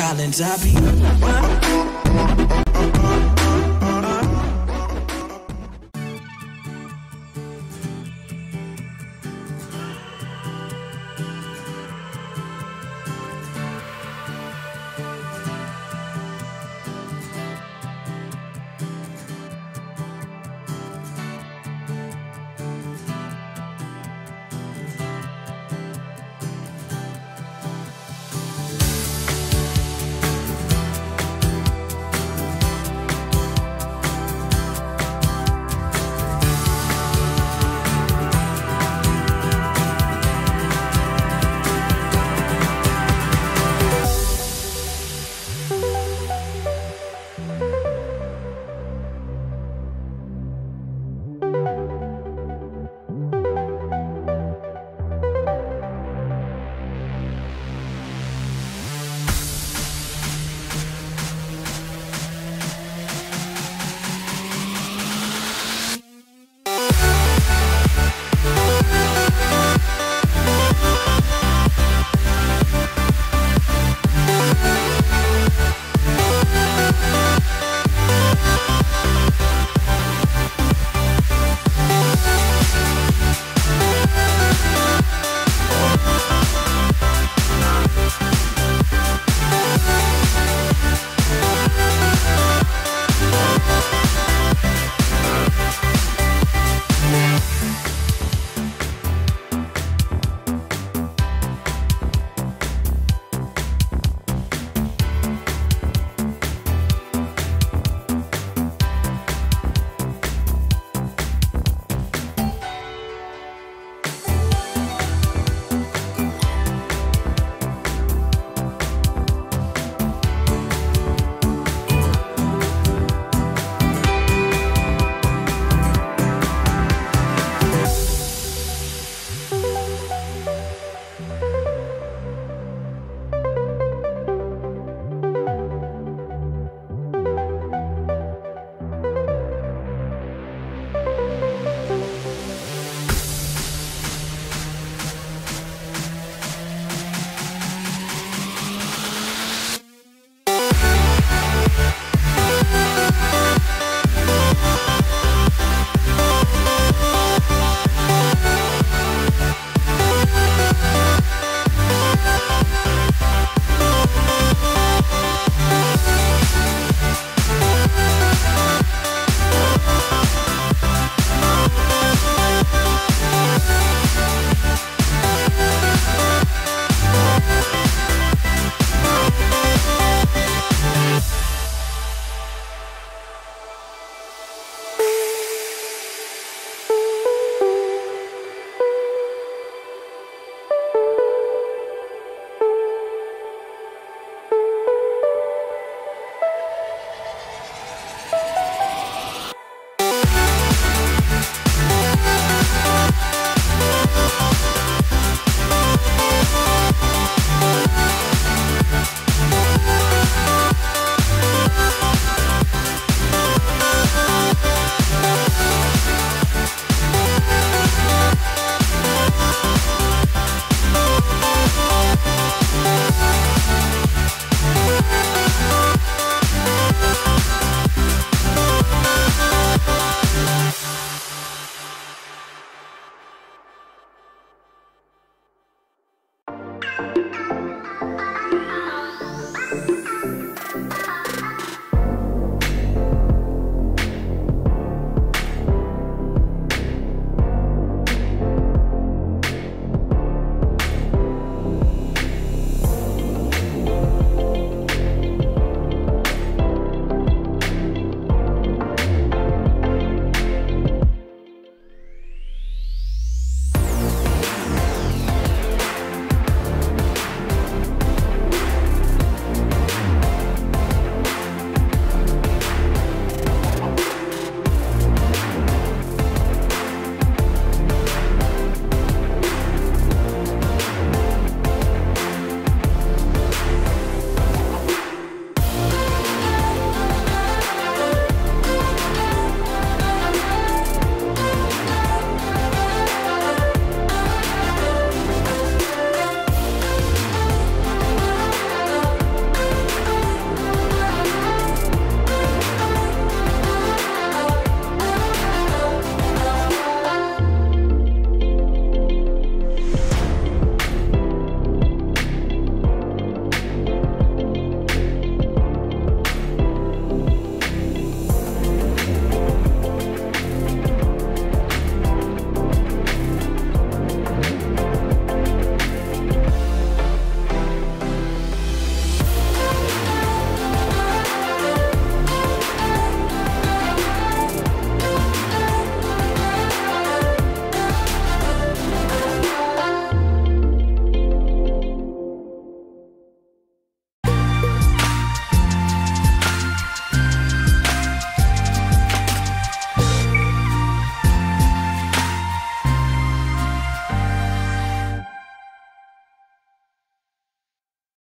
Collins. I be.